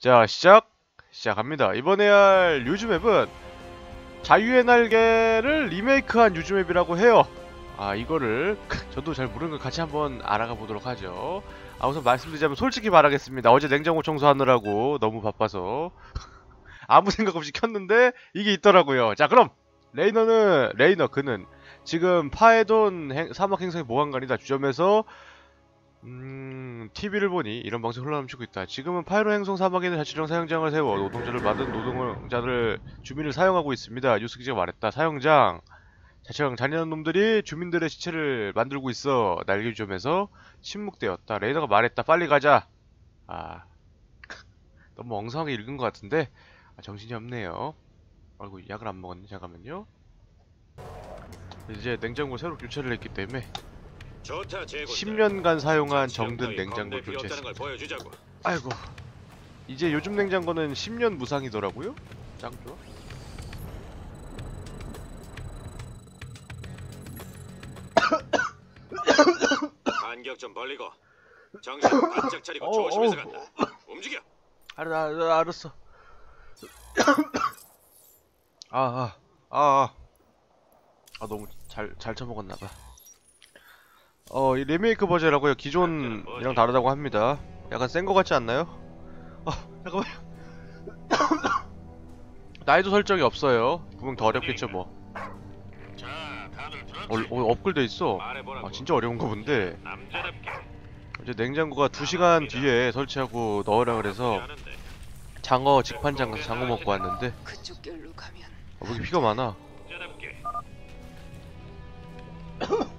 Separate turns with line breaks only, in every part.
자 시작! 시작합니다. 이번에 할 유즈맵은 자유의 날개를 리메이크한 유즈맵이라고 해요. 아 이거를 저도 잘 모르는 걸 같이 한번 알아가 보도록 하죠. 아 우선 말씀드리자면 솔직히 말하겠습니다. 어제 냉장고 청소하느라고 너무 바빠서 아무 생각 없이 켰는데 이게 있더라고요. 자 그럼 레이너는 레이너 그는 지금 파에돈 행- 사막 행성의 보안관이다. 주점에서 음, TV를 보니 이런 방송이 흘러넘치고 있다. 지금은 파이로 행성 사막에 있는 자치령 사용장을 세워 노동자를 받은 노동자를 주민을 사용하고 있습니다. 뉴스 기자가 말했다. 사용장 자치령 잔인한 놈들이 주민들의 시체를 만들고 있어. 날개 주점에서 침묵되었다. 레이더가 말했다. 빨리 가자. 아, 너무 엉성하게 읽은 것 같은데 아, 정신이 없네요. 아이고 약을 안 먹었네. 잠깐만요. 이제 냉장고 새로 교체를 했기 때문에
좋다 제군들.
10년간 사용한 정든 냉장고 교체했습니다. 아이고 이제 요즘 냉장고는 10년 무상이더라고요? 짱 좋아
간격 좀 벌리고 정신 바짝 차리고
어,
조심해서
어.
간다. 움직여.
알아, 알아, 알았어 아아아아 아, 아, 너무 잘, 잘 처먹었나 봐 어, 이 리메이크 버전이라고요 기존이랑 다르다고 합니다 약간 센 거 같지 않나요? 아 잠깐만요 나이도 설정이 없어요 분명 더 어렵겠죠 뭐
자, 다들 들었지?
어, 어, 업글돼 있어. 아 진짜 어려운 거 본데. 이제 냉장고가 2시간 뒤에 설치하고 넣으라 그래서. 장어 직판장 가서 장어 먹고 왔는데
가면
어, 여기 피가 많아.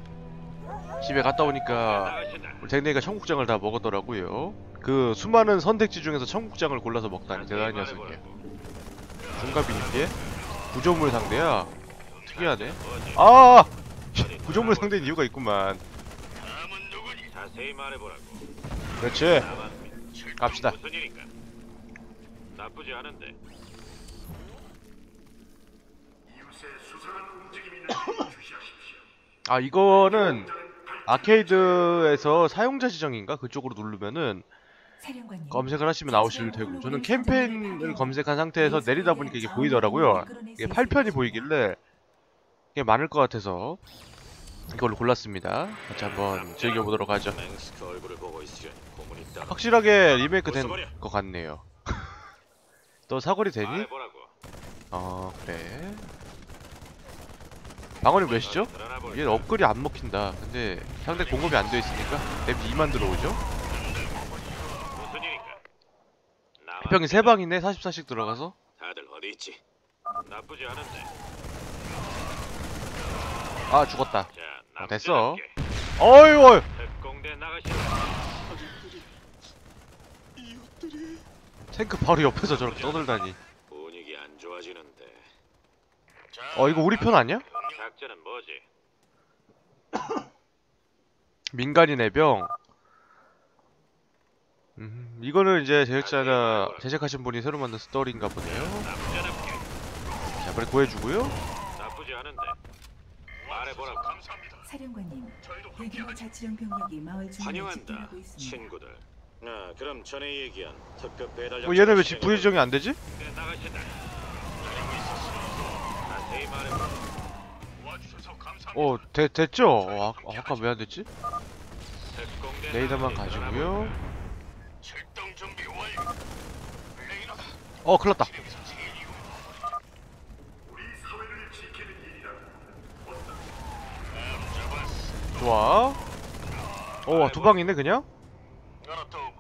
집에 갔다 오니까. 우리 댕댕이가 청국장을 다 먹었더라고요. 그 수많은 선택지 중에서 청국장을 골라서 먹다니 대단한 녀석이야 중갑이 있기에 구조물 상대야. 특이하네. 아! 구조물 상대인 이유가 있구만. 그렇지. 갑시다.
나쁘지 않은데.
아 이거는 아케이드에서 사용자 지정인가 그쪽으로 누르면은. 검색을 하시면 나오실 테고 저는 캠페인을 검색한 상태에서 내리다 보니까 이게 보이더라고요 이게 8편이 보이길래 이게 많을 것 같아서 이걸로 골랐습니다 같이 한번 즐겨보도록 하죠. 확실하게 리메이크 된 것 같네요 너 사거리 되니?
말해보라고.
어 그래 방어력 몇이죠? 얘는 업글이 안 먹힌다 근데 상대 공급이 안 돼 있으니까 랩 2만 들어오죠 해평이 3방이네 44씩 들어가서
다들 어디 있지? 나쁘지 않은데.
아 죽었다
자,
어, 됐어.
특공대 나가시라.
탱크 바로 옆에서 저렇게 떠들다니
분위기 안 좋아지는데.
어 이거 우리 편 아니야?
작전은 뭐지?
민간인 해병 음, 이거는 이제 제작자나 제작하신 분이 새로 만든 스토리인가 보네요.
자
빨리 구해주고요
나쁘지 않은데. 말해보라고. 감사합니다.
사령관님, 대규모 자치령 병력이 마을 중에
환영한다,
집결하고 있습니다.
친구들. 아, 그럼 전에 얘기한 특급 배달.
어 얘는 왜집 부의 지정이 안 되지?
나가신다. 기다리고 있었어. 자세히 말해보
어 되, 됐죠? 어, 아, 아, 아까 왜 안 됐지? 레이더만 가지고요. 어 큰일 났다 좋아 어 두방이네 그냥?
알았다오마.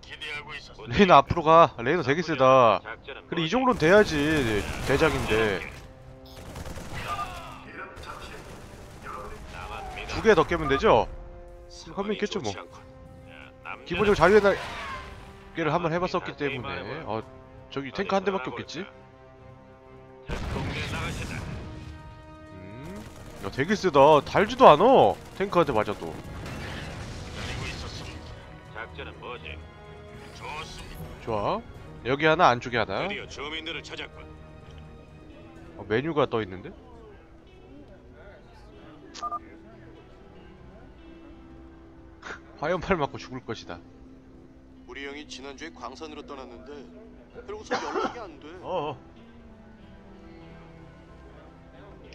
기대하고 있었어.
레이너 앞으로 가 레이너 되게 세다 그래 이? 정도는 돼야지 대작인데 두 개 더 깨면 되죠? 하면 있겠죠, 뭐. 기본적으로 자유의 날개를 한번 해봤었기 때문에 어 저기 탱크 한 대밖에 없겠지? 음, 야 되게 세다 달지도 않아 탱크한테 맞아도. 좋아 여기 하나 안쪽에 하나.
어,
메뉴가 떠 있는데? 화염팔 맞고 죽을 것이다
우리 형이 지난주에 광산으로 떠났는데 그러고서 연락이 안 돼.
어.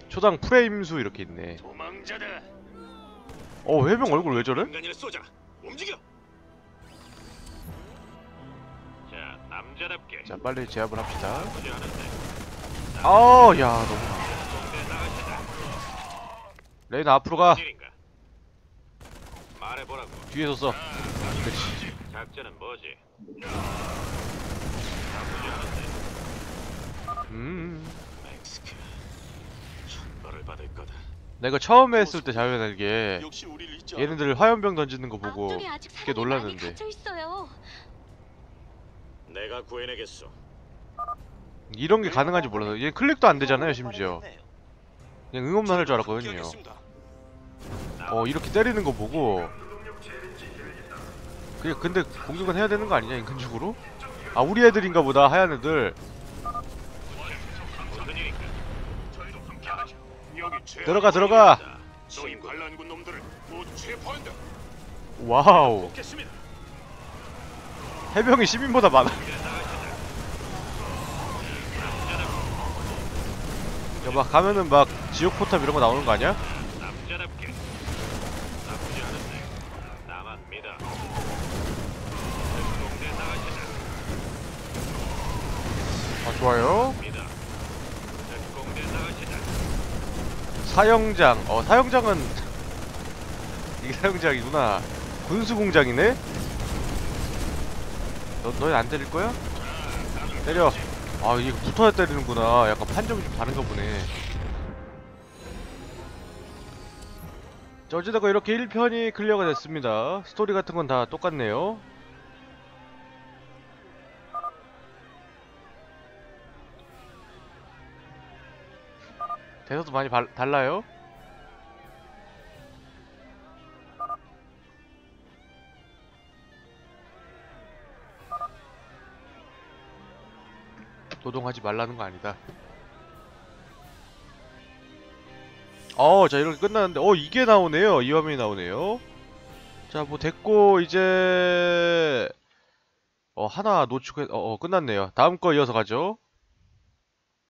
초당 프레임 수 이렇게 있네.
도망자다.
어 해병 얼굴 왜 저래?
인간이를 쏘자. 움직여. 자, 남자답게.
자 빨리 제압을 합시다.
나쁘지 않은데.
아우 야 너무. 레이나 앞으로 가.
일인가? 말해보라고.
뒤에서 써. 그렇지.
작전은 뭐지? 나쁘지 않은데.
음.
멕스크. 천벌을 받을 거다.
내가 처음에 했을 때 자유의 날개
역시 우리를 잊지 않아.
얘네들 화염병 던지는 거 보고
앞쪽에 아직
되게
사람이 많이
놀랐는데.
갇혀 있어요.
내가 구해내겠어.
이런 게 가능한지 몰라서 얘 클릭도 안 되잖아요 심지어 그냥 응원만 할 줄 알았거든요. 어 이렇게 때리는 거 보고 그냥 근데 공격은 해야 되는 거 아니냐 인간적으로? 아 우리 애들인가 보다 하얀 애들 들어가 들어가. 와우 해병이 시민보다 많아 야 막 가면은 막 지옥 포탑 이런 거 나오는 거 아니야?
남자답게. 나쁘지 않은데. 나만 믿어. 동네 나가시다.
아 좋아요. 사형장. 어 사형장은 이게 사형장이구나. 군수 공장이네? 너, 너희 안 때릴 거야? 때려. 아 이거 붙어야 때리는구나. 약간 판정이 좀 다른가 보네. 자 어찌되건 이렇게 1편이 클리어가 됐습니다. 스토리 같은 건 다 똑같네요 대사도 많이 발- 달라요 노동하지 말라는 거 아니다. 어, 자 이렇게 끝났는데, 어 이게 나오네요. 이 화면이 나오네요. 자, 뭐 됐고 이제 어 하나 노출해, 어, 어 끝났네요. 다음 거 이어서 가죠.